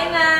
Alina.